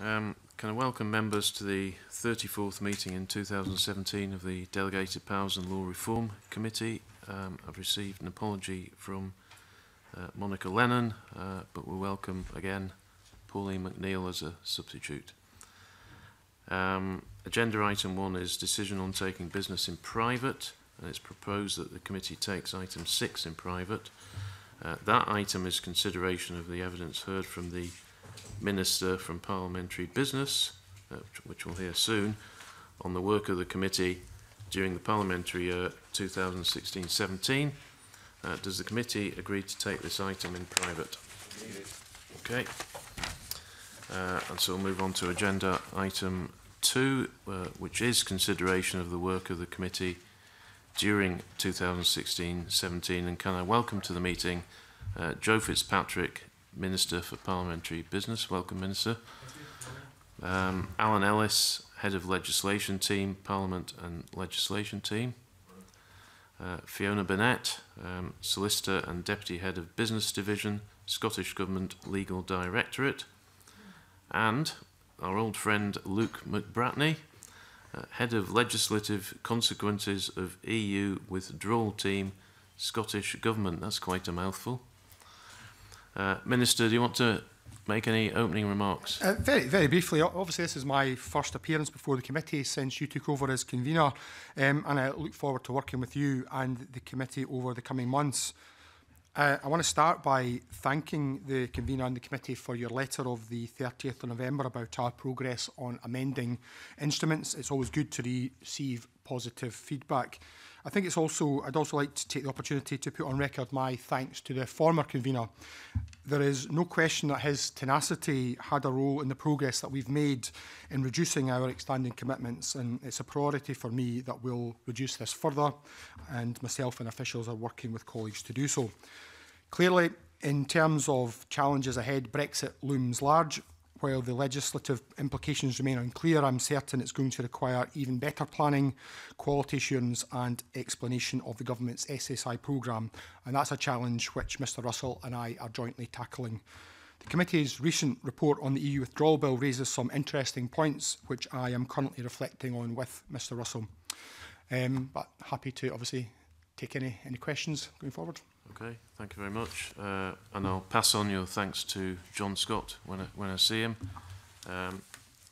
Um, can I welcome members to the 34th meeting in 2017 of the Delegated Powers and Law Reform Committee. Um, I've received an apology from uh, Monica Lennon, uh, but we welcome again Pauline McNeil as a substitute. Um, agenda item one is decision on taking business in private, and it's proposed that the committee takes item six in private. Uh, that item is consideration of the evidence heard from the Minister from Parliamentary Business, uh, which we'll hear soon, on the work of the committee during the parliamentary year 2016-17. Uh, does the committee agree to take this item in private? Okay. Uh, and so we'll move on to agenda item 2, uh, which is consideration of the work of the committee during 2016-17. And can I welcome to the meeting uh, Joe Fitzpatrick, Minister for Parliamentary Business. Welcome, Minister. Um, Alan Ellis, Head of Legislation Team, Parliament and Legislation Team. Uh, Fiona Burnett, um, Solicitor and Deputy Head of Business Division, Scottish Government Legal Directorate. And our old friend Luke McBratney, uh, Head of Legislative Consequences of EU Withdrawal Team, Scottish Government. That's quite a mouthful. Uh, Minister, do you want to make any opening remarks? Uh, very, very briefly. Obviously, this is my first appearance before the committee since you took over as convener, um, and I look forward to working with you and the committee over the coming months. Uh, I want to start by thanking the convener and the committee for your letter of the 30th of November about our progress on amending instruments. It's always good to receive positive feedback. I think it's also, I'd also like to take the opportunity to put on record my thanks to the former convener. There is no question that his tenacity had a role in the progress that we've made in reducing our outstanding commitments, and it's a priority for me that we'll reduce this further, and myself and officials are working with colleagues to do so. Clearly, in terms of challenges ahead, Brexit looms large, while the legislative implications remain unclear, I'm certain it's going to require even better planning, quality assurance and explanation of the government's SSI programme. And that's a challenge which Mr Russell and I are jointly tackling. The committee's recent report on the EU withdrawal bill raises some interesting points, which I am currently reflecting on with Mr Russell. Um, but happy to obviously take any, any questions going forward. Okay, thank you very much. Uh, and I'll pass on your thanks to John Scott when I, when I see him. Um,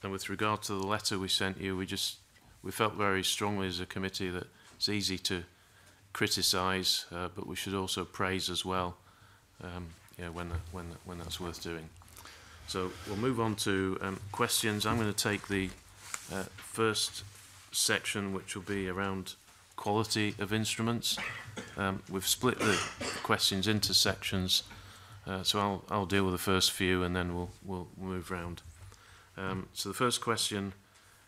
and with regard to the letter we sent you, we just we felt very strongly as a committee that it's easy to criticise, uh, but we should also praise as well. Um, yeah, when the, when the, when that's worth doing. So we'll move on to um, questions. I'm going to take the uh, first section, which will be around quality of instruments. Um, we've split the questions into sections, uh, so I'll, I'll deal with the first few and then we'll, we'll move round. Um, so the first question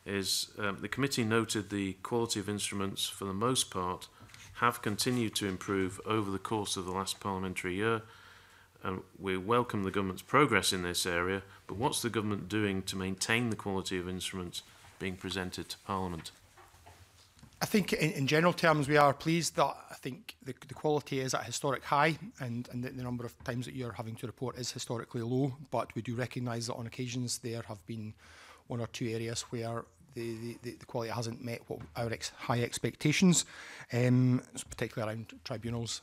is, um, the committee noted the quality of instruments, for the most part, have continued to improve over the course of the last parliamentary year, and um, we welcome the government's progress in this area, but what's the government doing to maintain the quality of instruments being presented to Parliament? I think in, in general terms, we are pleased that I think the, the quality is at a historic high and, and the, the number of times that you're having to report is historically low, but we do recognise that on occasions there have been one or two areas where the, the, the quality hasn't met what our ex high expectations, um, particularly around tribunals.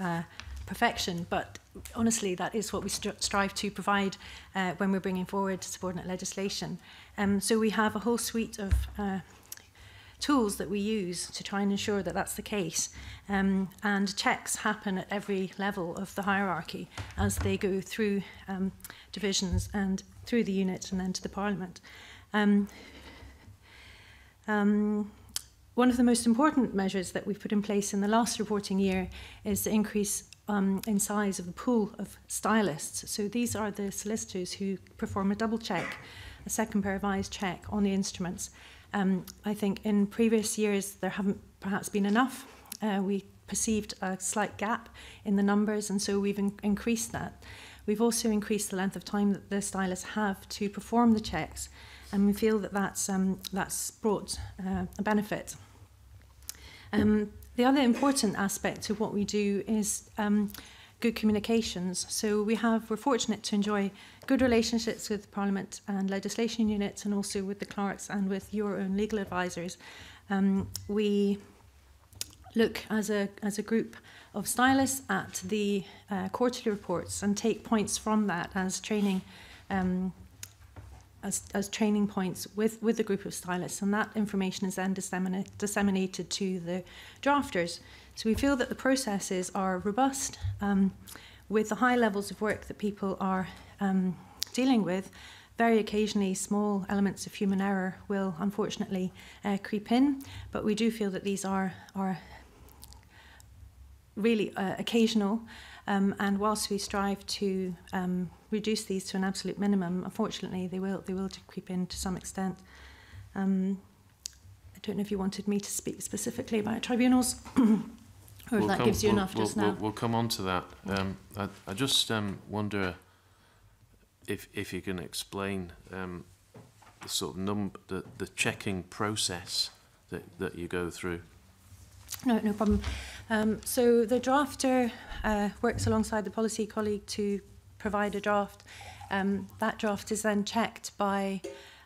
uh, perfection, but honestly, that is what we st strive to provide uh, when we're bringing forward subordinate legislation. Um, so we have a whole suite of uh, tools that we use to try and ensure that that's the case. Um, and checks happen at every level of the hierarchy as they go through um, divisions and through the unit and then to the parliament. Um, um, one of the most important measures that we've put in place in the last reporting year is the increase um, in size of the pool of stylists. So these are the solicitors who perform a double check, a second pair of eyes check on the instruments um, I think in previous years there haven't perhaps been enough. Uh, we perceived a slight gap in the numbers, and so we've in increased that. We've also increased the length of time that the stylists have to perform the checks, and we feel that that's, um, that's brought uh, a benefit. Um, the other important aspect to what we do is um, good communications. So we have, we're fortunate to enjoy good relationships with Parliament and legislation units and also with the clerks and with your own legal advisors. Um, we look as a, as a group of stylists at the uh, quarterly reports and take points from that as training um, as, as training points with, with a group of stylists and that information is then disseminate, disseminated to the drafters. So we feel that the processes are robust um, with the high levels of work that people are um, dealing with. Very occasionally, small elements of human error will unfortunately uh, creep in, but we do feel that these are, are really uh, occasional. Um, and whilst we strive to um, reduce these to an absolute minimum, unfortunately, they will they will creep in to some extent. Um, I don't know if you wanted me to speak specifically about tribunals. Or we'll that come, gives you we'll, enough we'll, just now. We'll, come on to that. Um, I, I, just um, wonder if if you can explain um, the sort of num the, the checking process that, that you go through. No, no problem. Um, so the drafter uh, works alongside the policy colleague to provide a draft. Um, that draft is then checked by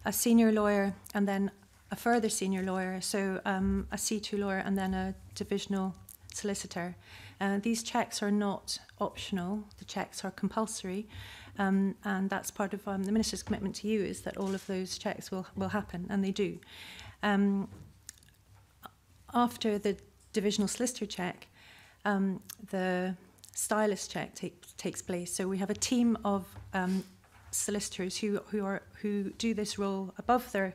a senior lawyer and then a further senior lawyer, so um, a C2 lawyer and then a divisional solicitor. Uh, these checks are not optional, the checks are compulsory, um, and that's part of um, the minister's commitment to you is that all of those checks will, will happen, and they do. Um, after the divisional solicitor check, um, the stylist check take, takes place. So we have a team of um, solicitors who, who, are, who do this role above their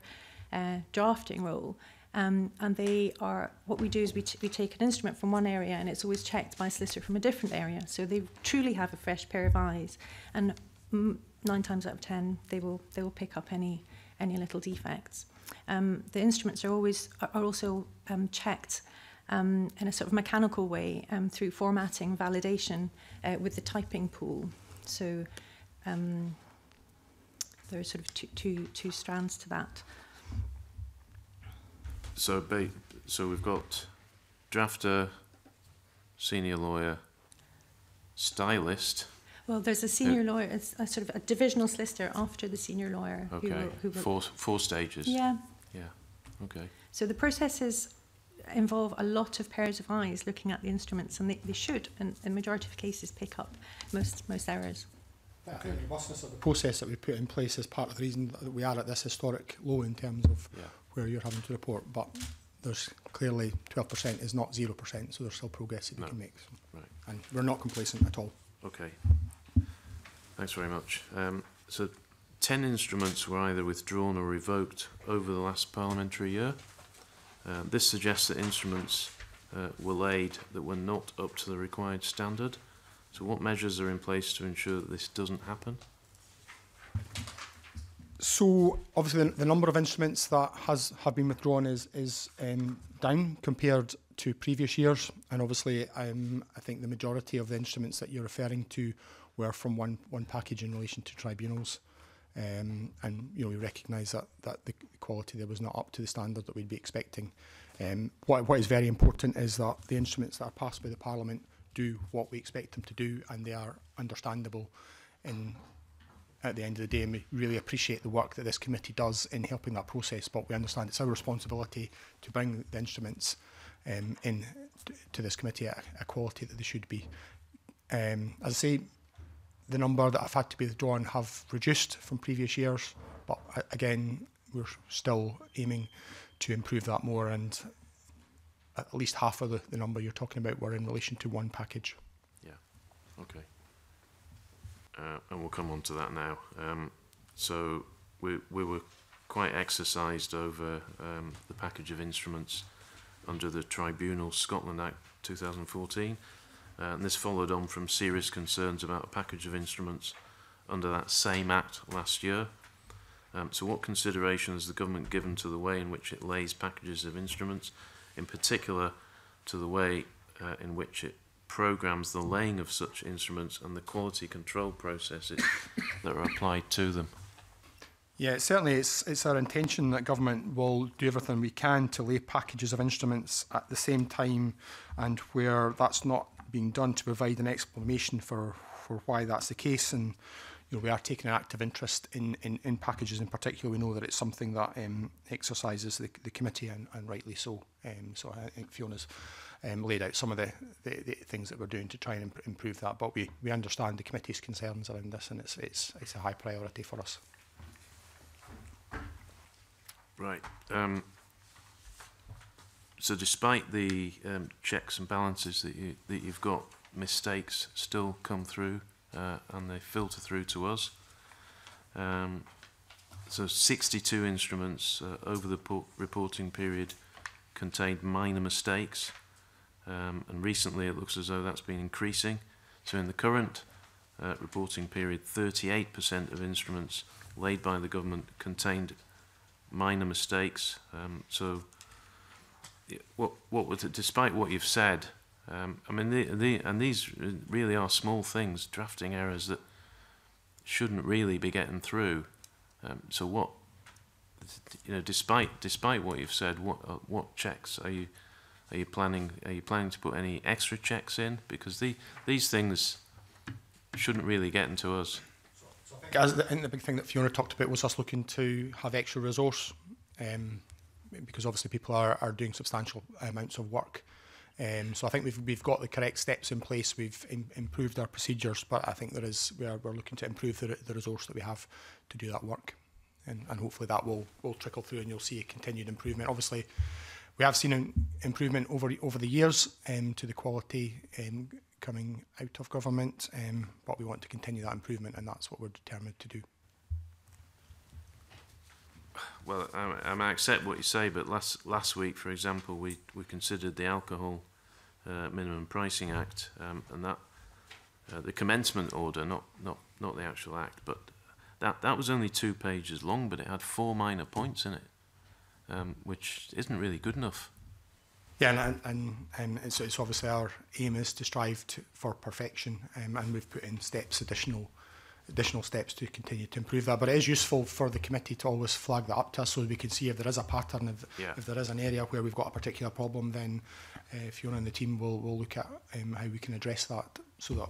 uh, drafting role um, and they are, what we do is we, we take an instrument from one area and it's always checked by a solicitor from a different area. So they truly have a fresh pair of eyes. And nine times out of ten, they will, they will pick up any, any little defects. Um, the instruments are always are also um, checked um, in a sort of mechanical way um, through formatting validation uh, with the typing pool. So um, there are sort of two, two, two strands to that. So, ba- so we've got drafter, senior lawyer, stylist. Well, there's a senior uh, lawyer, it's a sort of a divisional solicitor after the senior lawyer. Okay, who will, who will, four, four stages. Yeah. Yeah, okay. So the processes involve a lot of pairs of eyes looking at the instruments, and they, they should, in the majority of cases, pick up most, most errors. Okay. the uh, robustness of the process that we put in place is part of the reason that we are at this historic low in terms of yeah where you're having to report, but there's clearly 12% is not 0%, so there's still progress that we no. can make. So. Right. And we're not complacent at all. Okay. Thanks very much. Um, so 10 instruments were either withdrawn or revoked over the last parliamentary year. Uh, this suggests that instruments uh, were laid that were not up to the required standard. So what measures are in place to ensure that this doesn't happen? so obviously the, the, number of instruments that has have been withdrawn is is um, down compared to previous years, and obviously um, I think the majority of the instruments that you're referring to were from one one package in relation to tribunals, um, and you know we recognize that that the quality there was not up to the standard that we'd be expecting. um, what what is very important is that the instruments that are passed by the Parliament do what we expect them to do, and they are understandable in at the end of the day, and we really appreciate the work that this committee does in helping that process. But we understand it's our responsibility to bring the instruments um, in to this committee at a quality that they should be. Um, as I say, the number that have had to be withdrawn have reduced from previous years, but again, we're still aiming to improve that more, and at least half of the, the number you're talking about were in relation to one package. Yeah. Okay uh, and we'll come on to that now. Um, so we, we were quite exercised over um, the package of instruments under the Tribunal Scotland Act 2014, uh, and this followed on from serious concerns about a package of instruments under that same act last year. Um, so what consideration has the government given to the way in which it lays packages of instruments, in particular to the way uh, in which it programs the laying of such instruments and the quality control processes that are applied to them? Yeah, certainly it's, it's our intention that government will do everything we can to lay packages of instruments at the same time and where that's not being done to provide an explanation for, for why that's the case. And you know, we are taking an active interest in, in, in packages in particular. We know that it's something that um, exercises the, the committee and, and rightly so. Um, so I think Fiona's um, laid out some of the, the, the things that we're doing to try and imp improve that. But we, we understand the committee's concerns around this and it's, it's, it's a high priority for us. Right. Um, so despite the um, checks and balances that, you, that you've got, mistakes still come through uh, and they filter through to us. Um, so 62 instruments uh, over the reporting period contained minor mistakes um, and recently it looks as though that's been increasing. So in the current uh, reporting period 38% of instruments laid by the government contained minor mistakes. Um, so what, what was it, despite what you've said, Um, I mean, the, the, and these really are small things, drafting errors that shouldn't really be getting through. Um, so what, you know, despite despite what you've said, what uh, what checks are you are you planning are you planning to put any extra checks in because the these things shouldn't really get into us. So I, think I think the big thing that Fiona talked about was us looking to have extra resource, um, because obviously people are, are doing substantial amounts of work Um, so I think we've we've got the correct steps in place. We've in, improved our procedures, but I think there is we are, we're looking to improve the, the resource that we have to do that work, and, and hopefully that will will trickle through, and you'll see a continued improvement. Obviously, we have seen an improvement over over the years um, to the quality um, coming out of government, um, but we want to continue that improvement, and that's what we're determined to do well, I, I might accept what you say, but last last week, for example, we we considered the alcohol uh, minimum pricing act, um, and that uh, the commencement order, not not not the actual act, but that that was only two pages long, but it had four minor points in it, um, which isn't really good enough. Yeah, and, and, and um, it's, it's obviously our aim is to strive to, for perfection, um, and we've put in steps additional additional steps to continue to improve that. But it is useful for the committee to always flag that up to us so we can see if there is a pattern, if, yeah. if there is an area where we've got a particular problem, then uh, Fiona and the team will, will look at um, how we can address that so that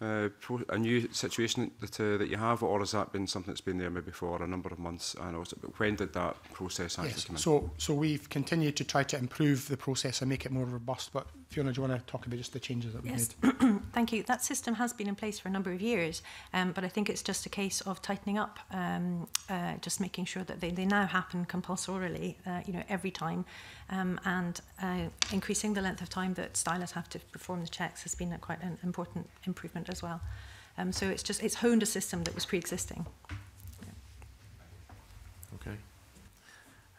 uh, a new situation that uh, that you have, or has that been something that's been there maybe for a number of months? And also, when did that process actually yes, come in? So, so we've continued to try to improve the process and make it more robust. But Fiona, do you want to talk about just the changes that we yes. made? Thank you. That system has been in place for a number of years, um, but I think it's just a case of tightening up, um, uh, just making sure that they, they now happen compulsorily, uh, you know, every time, um, and uh, increasing the length of time that stylists have to perform the checks has been quite an important improvement different as well. Um, so it's just, it's honed a system that was pre-existing. Yeah. Okay.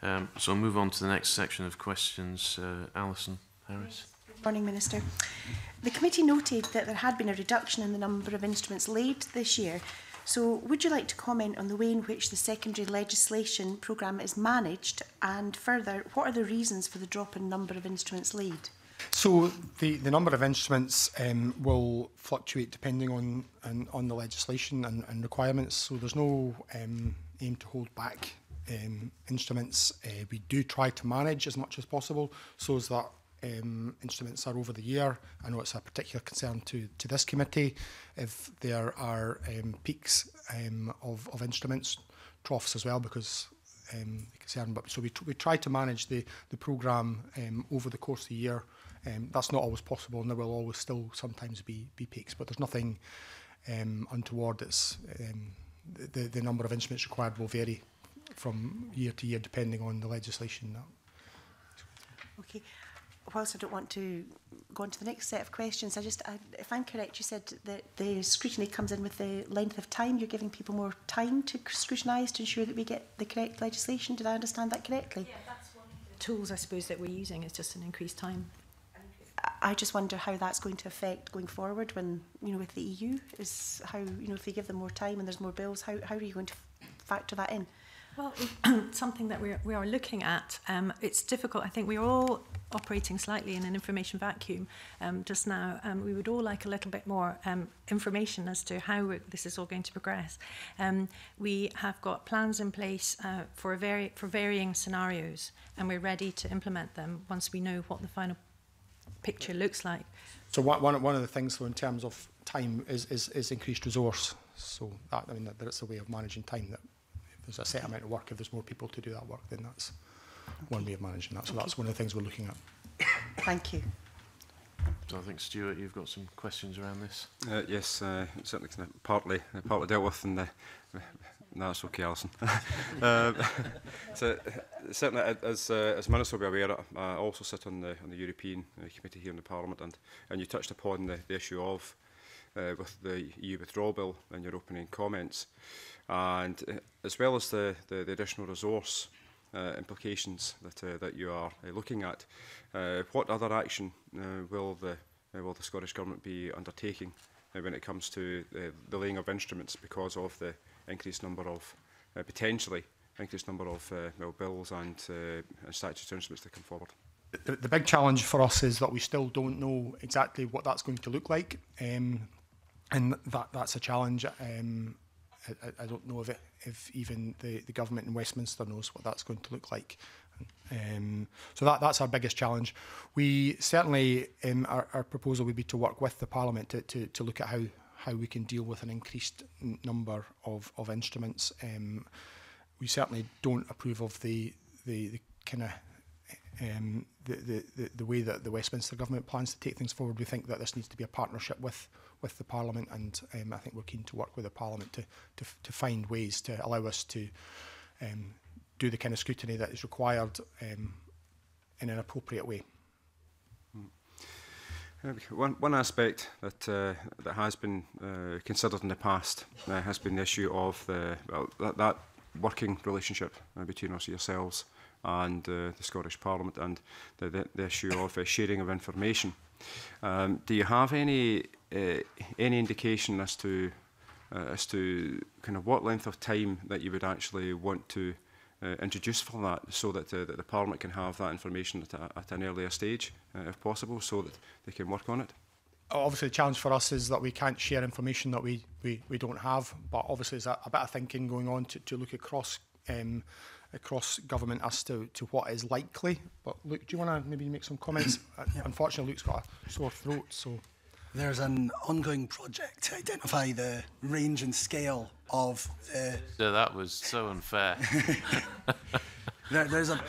Um, so I'll move on to the next section of questions. Uh, Alison Harris. Good morning, Minister. The committee noted that there had been a reduction in the number of instruments laid this year. So would you like to comment on the way in which the secondary legislation programme is managed and further, what are the reasons for the drop in number of instruments laid? So the, the number of instruments um, will fluctuate depending on, and on the legislation and, and requirements. So there's no um, aim to hold back um, instruments. Uh, we do try to manage as much as possible so as that um, instruments are over the year. I know it's a particular concern to, to this committee. If there are um, peaks um, of, of instruments, troughs as well, because um, concern. But so we, we try to manage the, the program um, over the course of the year Um, that's not always possible, and there will always still sometimes be, be peaks, but there's nothing um, untoward. It's, um, the, the number of instruments required will vary from year to year depending on the legislation. Okay. Whilst I don't want to go on to the next set of questions, I just, I, if I'm correct, you said that the scrutiny comes in with the length of time. You're giving people more time to scrutinise to ensure that we get the correct legislation. Did I understand that correctly? Yeah, that's one of the tools, I suppose, that we're using is just an increased time I just wonder how that's going to affect going forward when, you know, with the EU is how, you know, if they give them more time and there's more bills, how, how are you going to factor that in? Well, something that we're, we are looking at, um, it's difficult. I think we're all operating slightly in an information vacuum um, just now. Um, we would all like a little bit more um, information as to how this is all going to progress. Um, we have got plans in place uh, for, a vari for varying scenarios, and we're ready to implement them once we know what the final picture looks like. So one, one, one of the things, though, in terms of time, is, is, is increased resource. So that, I mean, that, that's a way of managing time. That if there's a set amount of work, if there's more people to do that work, then that's okay. one way of managing that. So okay. that's one of the things we're looking at. Thank you. So I think Stuart, you've got some questions around this. Uh, yes, uh, certainly partly uh, partly dealt with, in the No, it's okay, Alison. um, so certainly, as uh, as Minister will be aware, I also sit on the on the European uh, Committee here in the Parliament, and and you touched upon the, the issue of uh, with the EU withdrawal bill in your opening comments, and uh, as well as the the, the additional resource uh, implications that uh, that you are uh, looking at, uh, what other action uh, will the uh, will the Scottish Government be undertaking uh, when it comes to uh, the laying of instruments because of the increased number of, uh, potentially, increased number of uh, well, bills and, uh, and statutory instruments that come forward. The, the big challenge for us is that we still don't know exactly what that's going to look like. Um, and that that's a challenge. Um, I, I don't know if, it, if even the, the government in Westminster knows what that's going to look like. Um, so that, that's our biggest challenge. We certainly, um, our, our proposal would be to work with the Parliament to, to, to look at how how we can deal with an increased number of, of instruments. Um, we certainly don't approve of the the, the kind of um, the, the, the, the way that the Westminster government plans to take things forward. We think that this needs to be a partnership with with the Parliament, and um, I think we're keen to work with the Parliament to to, to find ways to allow us to um, do the kind of scrutiny that is required um, in an appropriate way. One, one aspect that uh, that has been uh, considered in the past uh, has been the issue of the well, that, that working relationship uh, between us yourselves and uh, the Scottish Parliament and the, the, the issue of uh, sharing of information. Um, do you have any uh, any indication as to uh, as to kind of what length of time that you would actually want to uh, introduced for that so that, uh, that the Parliament can have that information at, a, at an earlier stage, uh, if possible, so that they can work on it? Obviously, the challenge for us is that we can't share information that we, we, we don't have, but obviously there's a, a bit of thinking going on to, to look across um, across government as to, to what is likely. But Luke, do you want to maybe make some comments? Uh, yeah. Unfortunately, Luke's got a sore throat, so there's an ongoing project to identify the range and scale of the. Yeah, that was so unfair. there, there's a.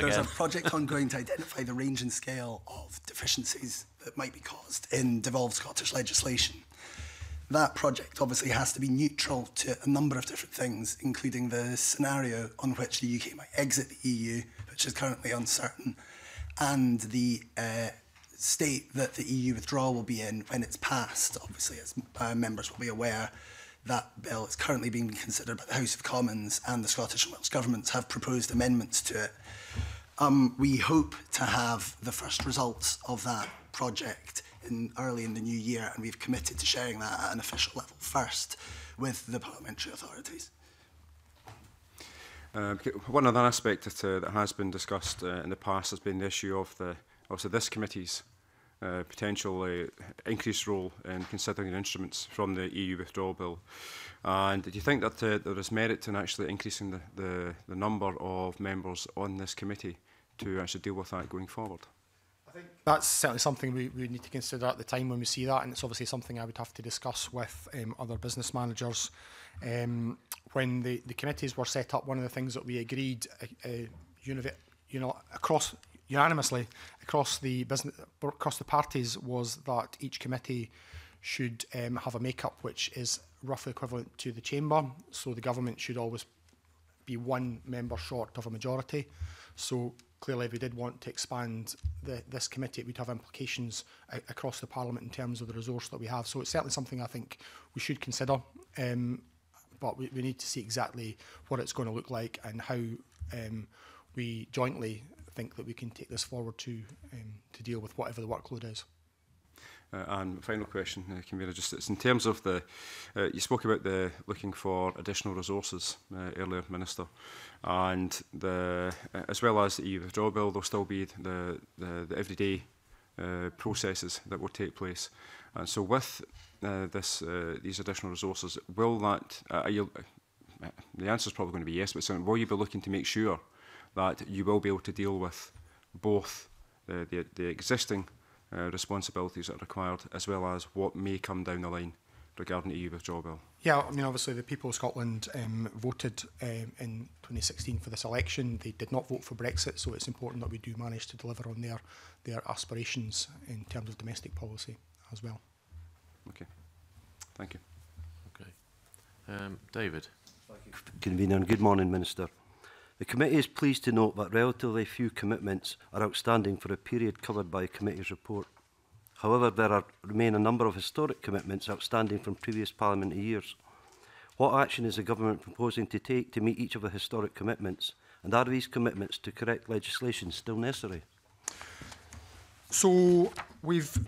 there's a project ongoing to identify the range and scale of deficiencies that might be caused in devolved Scottish legislation. That project obviously has to be neutral to a number of different things, including the scenario on which the UK might exit the EU, which is currently uncertain, and the uh, state that the EU withdrawal will be in when it's passed. Obviously, as uh, members will be aware, that bill is currently being considered by the House of Commons and the Scottish and Welsh governments have proposed amendments to it. Um, we hope to have the first results of that project in early in the new year, and we've committed to sharing that at an official level first with the parliamentary authorities. Uh, one other aspect that, uh, that has been discussed uh, in the past has been the issue of the also this committee's uh, potential uh, increased role in considering instruments from the EU withdrawal bill. And do you think that uh, there is merit in actually increasing the, the, the number of members on this committee to actually deal with that going forward? that's certainly something we, we need to consider at the time when we see that, and it's obviously something I would have to discuss with um, other business managers. Um, when the, the committees were set up, one of the things that we agreed uh, uh, univ- you know, across unanimously across the business, across the parties was that each committee should um, have a makeup which is roughly equivalent to the chamber. So the government should always be one member short of a majority. So clearly, if we did want to expand the, this committee, it would have implications across the parliament in terms of the resource that we have. So it's certainly something I think we should consider. Um, but we, we need to see exactly what it's going to look like and how um, we jointly think that we can take this forward to um, to deal with whatever the workload is. Uh, and final question, uh, Kimira, just it's in terms of the, uh, you spoke about the looking for additional resources uh, earlier, Minister, and the uh, as well as the EU withdrawal bill, there'll still be the the, the everyday uh, processes that will take place. And so, with uh, this uh, these additional resources, will that uh, are you? Uh, the answer is probably going to be yes, but so will you be looking to make sure? that you will be able to deal with both the, uh, the, the existing uh, responsibilities that are required as well as what may come down the line regarding the EU withdrawal bill? Yeah, I mean, obviously the people of Scotland um, voted um, in 2016 for this election. They did not vote for Brexit, so it's important that we do manage to deliver on their, their aspirations in terms of domestic policy as well. Okay, thank you. Okay. Um, David. Thank you. Convener, good morning, Minister. The committee is pleased to note that relatively few commitments are outstanding for a period covered by the committee's report. However, there are, remain a number of historic commitments outstanding from previous parliamentary years. What action is the government proposing to take to meet each of the historic commitments? And are these commitments to correct legislation still necessary? So, we've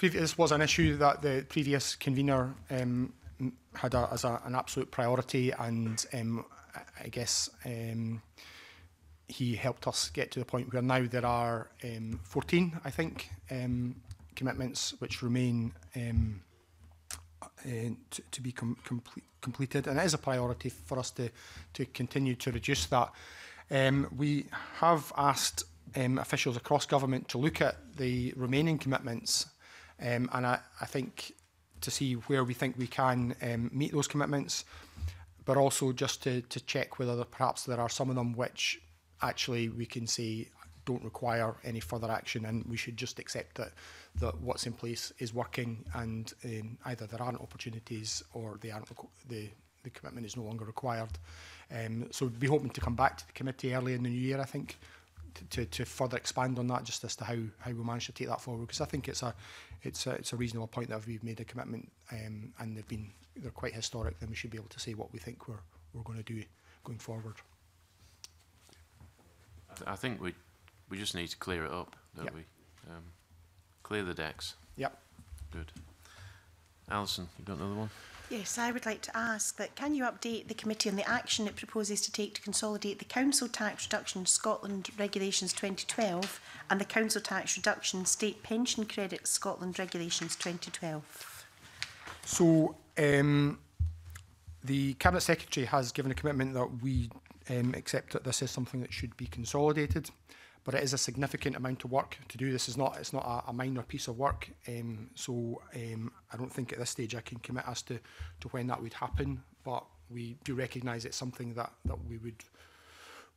this was an issue that the previous convener um, had a, as a, an absolute priority, and um, I guess um, he helped us get to the point where now there are um, 14, I think, um, commitments which remain um, uh, to, to be com complete, completed, and it is a priority for us to to continue to reduce that. Um, we have asked um, officials across government to look at the remaining commitments, um, and I, I think to see where we think we can um, meet those commitments but also just to, to check whether there, perhaps there are some of them which actually we can say don't require any further action and we should just accept that that what's in place is working and um, either there aren't opportunities or they aren't the the commitment is no longer required. Um, so we'd be hoping to come back to the committee early in the new year, I think, to, to, to further expand on that, just as to how, how we managed to take that forward. Because I think it's a, it's a it's a reasonable point that we've made a commitment um, and they've been they're quite historic, then we should be able to say what we think we're, we're going to do going forward. I think we we just need to clear it up, don't yep. we? Um, clear the decks. Yep. Good. Alison, you got another one? Yes, I would like to ask that can you update the committee on the action it proposes to take to consolidate the council tax reduction Scotland Regulations 2012 and the council tax reduction state pension credit Scotland Regulations 2012? So um, the Cabinet Secretary has given a commitment that we um, accept that this is something that should be consolidated, but it is a significant amount of work to do. This is not it's not a, a minor piece of work, um, so um, I don't think at this stage I can commit as to, to when that would happen, but we do recognise it's something that, that we would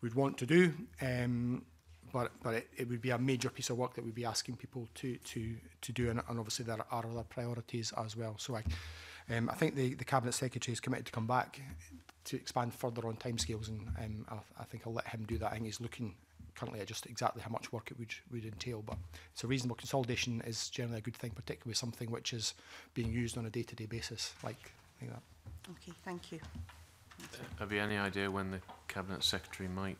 would want to do. Um, but but it, it would be a major piece of work that we'd be asking people to to to do, and, and obviously there are other priorities as well. So I, um, I think the, the cabinet secretary is committed to come back to expand further on timescales, and um, I, I think I'll let him do that. I think he's looking currently at just exactly how much work it would would entail, but it's a reasonable consolidation is generally a good thing, particularly something which is being used on a day-to-day -day basis like, like that. Okay, thank you. Have you any idea when the cabinet secretary might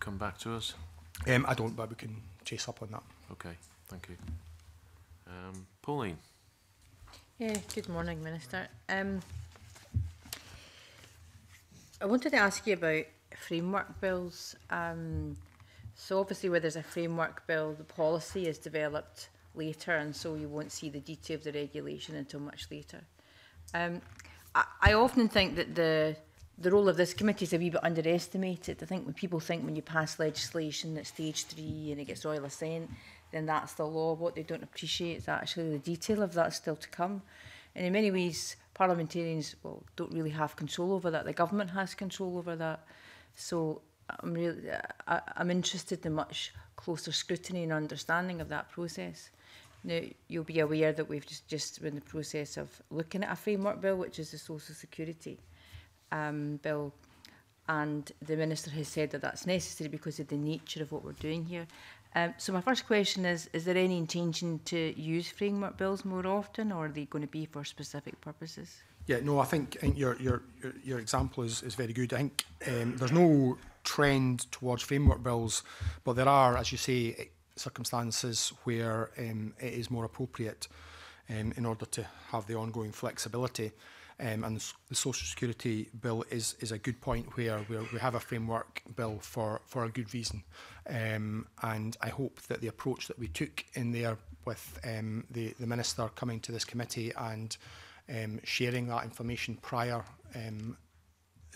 come back to us? Um, I don't, but we can chase up on that. Okay, thank you. Um, Pauline. Yeah, good morning, Minister. Um, I wanted to ask you about framework bills. Um, so obviously where there's a framework bill, the policy is developed later and so you won't see the detail of the regulation until much later. Um, I, I often think that the the role of this committee is a wee bit underestimated. I think when people think when you pass legislation at stage three and it gets royal assent, then that's the law. What they don't appreciate is actually the detail of that still to come. And in many ways, parliamentarians well don't really have control over that. The government has control over that. So I'm really I, I'm interested in much closer scrutiny and understanding of that process. Now, you'll be aware that we've just, just been in the process of looking at a framework bill, which is the social security um, bill and the minister has said that that's necessary because of the nature of what we're doing here. Um, so my first question is, is there any intention to use framework bills more often or are they going to be for specific purposes? Yeah, no, I think, I think your, your, your, example is, is very good. I think um, there's no trend towards framework bills, but there are, as you say, circumstances where um, it is more appropriate um, in order to have the ongoing flexibility um, and the Social Security Bill is is a good point where we have a framework bill for for a good reason, um, and I hope that the approach that we took in there with um, the the minister coming to this committee and um, sharing that information prior um,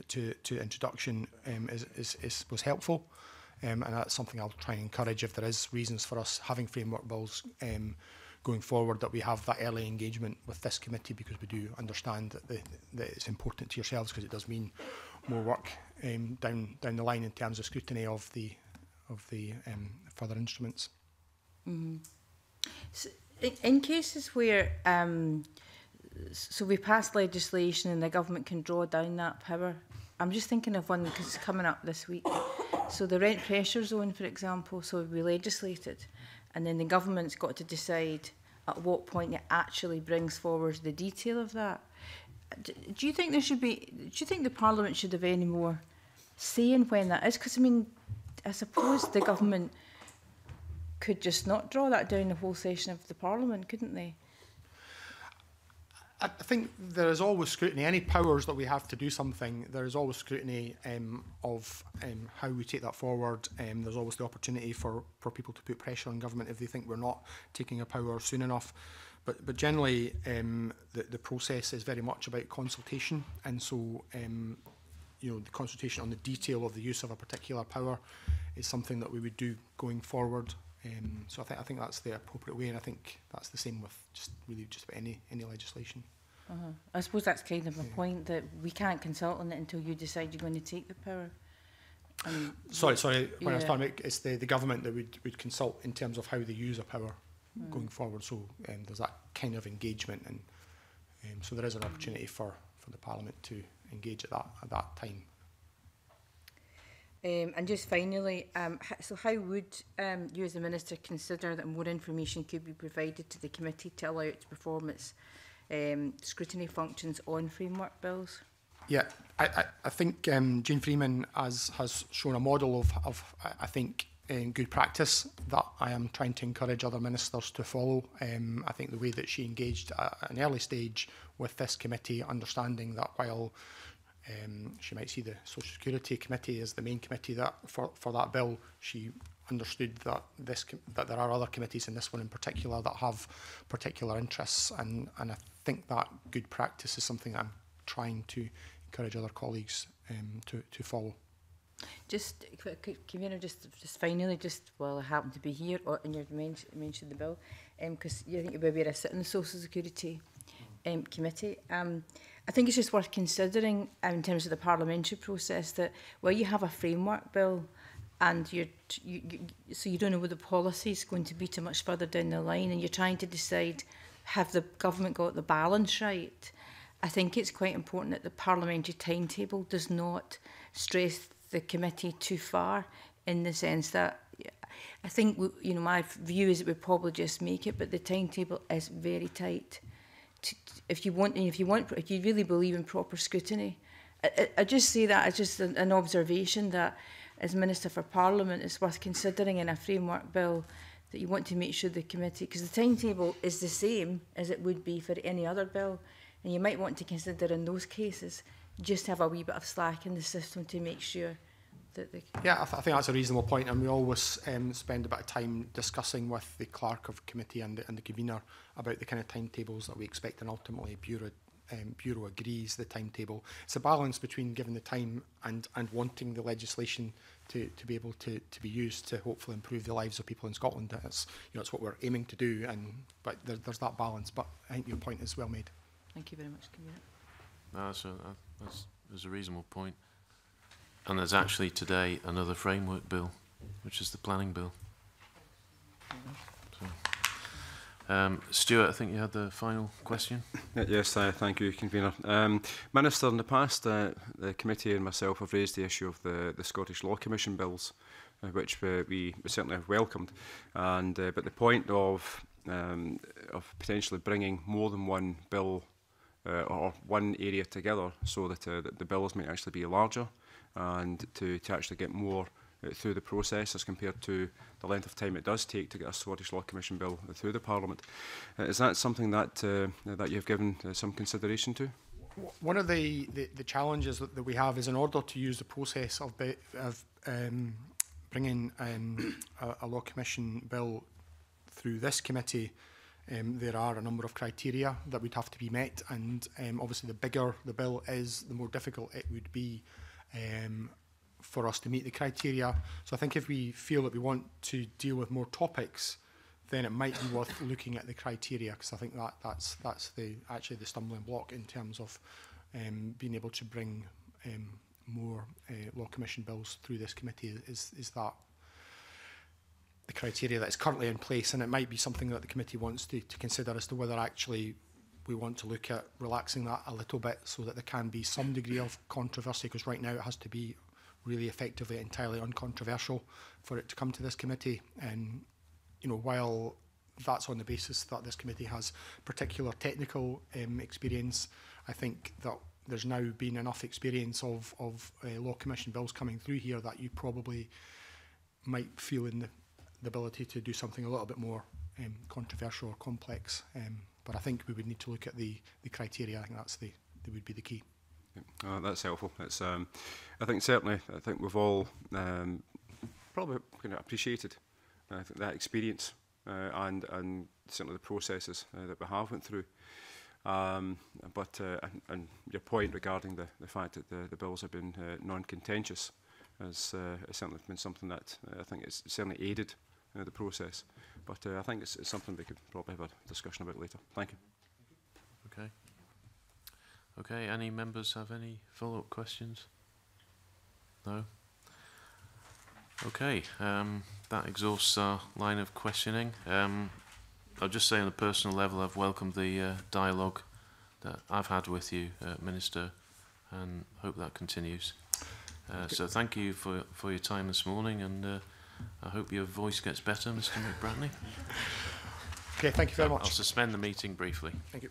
to to introduction um, is, is, is was helpful. um, and that's something I'll try and encourage if there is reasons for us having framework bills um, going forward that we have that early engagement with this committee because we do understand that, the, that it's important to yourselves because it does mean more work um, down down the line in terms of scrutiny of the of the um, further instruments. Mm mm-hmm. so in, cases where um, so we pass legislation and the government can draw down that power. I'm just thinking of one that's coming up this week. So the rent pressure zone, for example. So we legislated And then the government's got to decide at what point it actually brings forward the detail of that. do you think there should be, do you think the Parliament should have any more say in when that is? Because, I mean, I suppose the government could just not draw that down the whole session of the Parliament, couldn't they? I think there is always scrutiny. Any powers that we have to do something, there is always scrutiny um, of um, how we take that forward. Um, there's always the opportunity for, for people to put pressure on government if they think we're not taking a power soon enough. But, but generally, um, the, the process is very much about consultation. And so, um, you know, the consultation on the detail of the use of a particular power is something that we would do going forward. Um, so I think I think that's the appropriate way, and I think that's the same with just really just about any any legislation. Uh-huh. I suppose that's kind of a point that we can't consult on it until you decide you're going to take the power. Um, sorry, sorry. When yeah. I was talking about it's the, the government that would, we'd consult in terms of how they use their power mm. going forward. So um, there's that kind of engagement, and um, so there is an hmm. opportunity for, for the Parliament to engage at that at that time. Um, and just finally, um, so how would um, you as a Minister consider that more information could be provided to the committee to allow its performance um, scrutiny functions on framework bills? Yeah, I, I, I think um, Jane Freeman has, has shown a model of, of I think, um, good practice that I am trying to encourage other ministers to follow. Um, I think the way that she engaged at an early stage with this committee, understanding that while um, she might see the Social Security Committee as the main committee that for, for that bill, she understood that this that there are other committees in this one in particular that have particular interests, and and I think that good practice is something I'm trying to encourage other colleagues um, to to follow. Just, Commissioner, just, just finally, just well, I happen to be here, or, and you've men mentioned the bill, because um, you think you'll be aware sit on the Social Security um, Committee. Um, I think it's just worth considering um, in terms of the parliamentary process that, well, you have a framework bill and you're you, you, so you don't know what the policy is going to be too much further down the line, and you're trying to decide have the government got the balance right. I think it's quite important that the parliamentary timetable does not stress the committee too far, in the sense that I think we, you know my view is that we probably just make it, but the timetable is very tight. To, if you want, if you want, if you really believe in proper scrutiny, I, I, just say that as just an observation that as Minister for Parliament is worth considering in a framework bill that you want to make sure the committee, because the timetable is the same as it would be for any other bill, and you might want to consider in those cases just have a wee bit of slack in the system to make sure that they... Yeah, I, th I think that's a reasonable point, and we always um, spend a bit of time discussing with the clerk of committee and the, and the convener about the kind of timetables that we expect, and ultimately Bureau um, Bureau agrees the timetable. It's a balance between giving the time and, and wanting the legislation to, to be able to, to be used to hopefully improve the lives of people in Scotland. That's you know it's what we're aiming to do, and but there, there's that balance. But I think your point is well made. Thank you very much, Community. No, that's a, that's, that's a reasonable point. And there's actually today another framework bill, which is the planning bill. Mm -hmm. so. Um, Stuart, I think you had the final question. Yes, uh, thank you, Convener. Um, Minister, in the past, uh, the committee and myself have raised the issue of the, the Scottish Law Commission bills, uh, which uh, we certainly have welcomed. And uh, But the point of, um, of potentially bringing more than one bill uh, or one area together so that, uh, that the bills might actually be larger and to, to actually get more Uh, through the process as compared to the length of time it does take to get a Scottish Law Commission bill uh, through the Parliament. Uh, is that something that that you've given some consideration to? One of the, the, the challenges that, that, we have is in order to use the process of, be, of um, bringing um, a, a, Law Commission bill through this committee, um, there are a number of criteria that would have to be met, and um, obviously the bigger the bill is, the more difficult it would be um, for us to meet the criteria. So I think if we feel that we want to deal with more topics, then it might be worth looking at the criteria because I think that that's that's the actually the stumbling block in terms of um, being able to bring um, more uh, law commission bills through this committee is is that the criteria that is currently in place and it might be something that the committee wants to, to consider as to whether actually we want to look at relaxing that a little bit so that there can be some degree of controversy because right now it has to be really effectively entirely uncontroversial for it to come to this committee. And you know, while that's on the basis that this committee has particular technical um, experience, I think that there's now been enough experience of of uh, law commission bills coming through here that you probably might feel in the, the ability to do something a little bit more um, controversial or complex. Um, but I think we would need to look at the the criteria. I think that's the that would be the key. Oh, that's helpful. It's, um, I think certainly, I think we've all um, probably you know, appreciated uh, that experience uh, and and certainly the processes uh, that we have went through. Um, but uh, and, and your point regarding the, the fact that the, the bills have been uh, non-contentious has, uh, has certainly been something that uh, I think it's certainly aided uh, the process. But uh, I think it's, it's something we could probably have a discussion about later. Thank you. Okay, any members have any follow-up questions? No? Okay, um, that exhausts our line of questioning. Um, I'll just say on a personal level, I've welcomed the uh, dialogue that I've had with you, uh, Minister, and hope that continues. Uh, so thank you for, for your time this morning, and uh, I hope your voice gets better, Mr McBradley. okay, thank you very much. I'll suspend the meeting briefly. Thank you.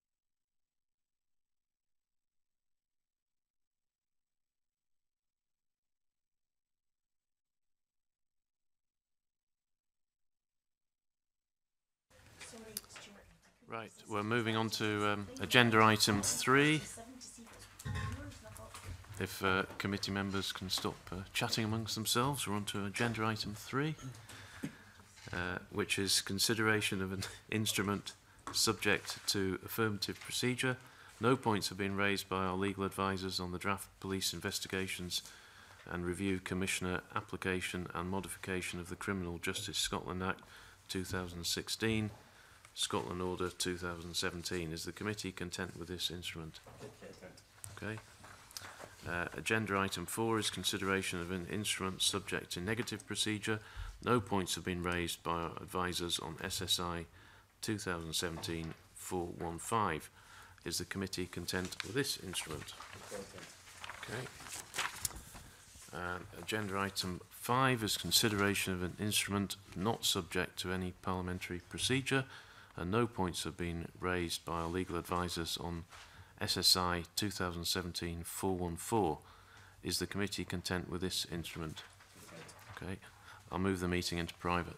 Right, we're moving on to um, agenda item three. If uh, committee members can stop uh, chatting amongst themselves, we're on to agenda item three, uh, which is consideration of an instrument subject to affirmative procedure. No points have been raised by our legal advisers on the draft police investigations and review commissioner application and modification of the Criminal Justice Scotland Act 2016 Scotland Order 2017. Is the committee content with this instrument? Okay. Uh, agenda item 4 is consideration of an instrument subject to negative procedure. No points have been raised by our advisers on SSI 2017-415. Is the committee content with this instrument? Okay. Uh, agenda item 5 is consideration of an instrument not subject to any parliamentary procedure and no points have been raised by our legal advisers on SSI 2017-414. Is the committee content with this instrument? Okay. I'll move the meeting into private.